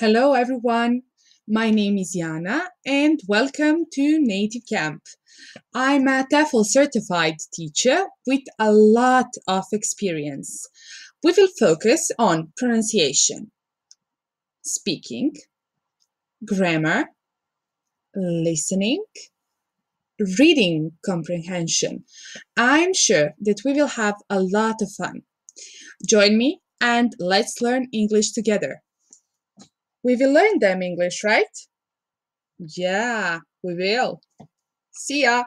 Hello, everyone. My name is Jana, and welcome to Native Camp. I'm a TEFL certified teacher with a lot of experience. We will focus on pronunciation, speaking, grammar, listening, reading comprehension. I'm sure that we will have a lot of fun. Join me and let's learn English together. We will learn them English, right? Yeah, we will. See ya.